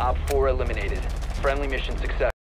Op 4 eliminated. Friendly mission success.